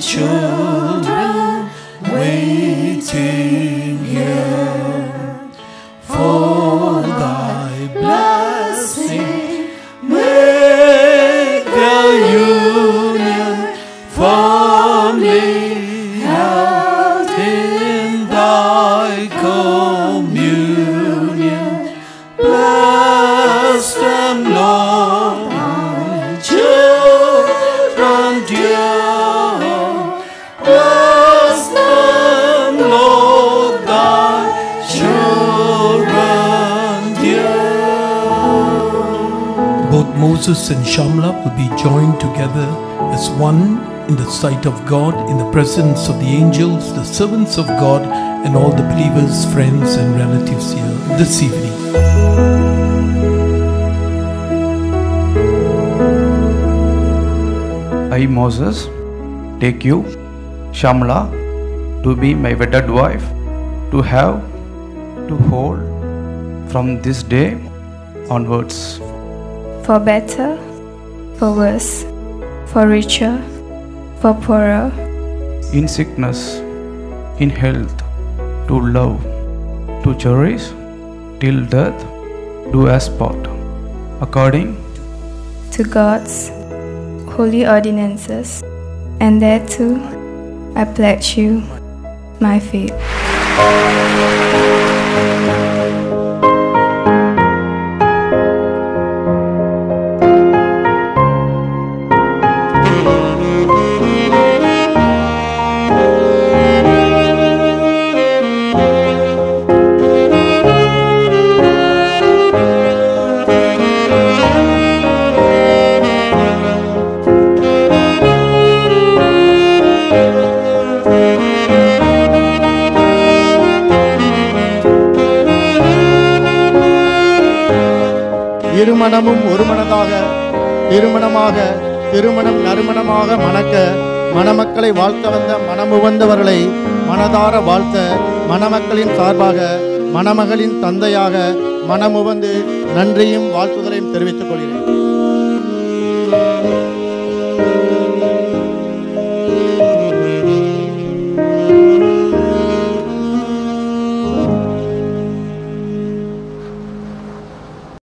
children waiting here for thy blessing. Make the union firmly held in thy communion. Bless them, Lord, Both Moses and Shamala will be joined together as one in the sight of God, in the presence of the angels, the servants of God, and all the believers, friends, and relatives here this evening. I, Moses, take you, Shamala, to be my wedded wife, to have, to hold from this day onwards. for better, for worse, for richer, for poorer, In sickness, in health, to love, to cherish, till death, do as part, according to God's holy ordinances, and thereto I pledge you my faith. இருமணமும் ஒரு மனதாக திருமணமாக திருமணம் நறுமணமாக மணக்க மணமக்களை வாழ்த்த வந்த மனமுவந்தவர்களை மனதார வாழ்த்த மணமக்களின் சார்பாக மணமகளின் தந்தையாக மனமுவந்து நன்றியும் வாழ்த்துதலையும் தெரிவித்துக் கொள்கிறேன்.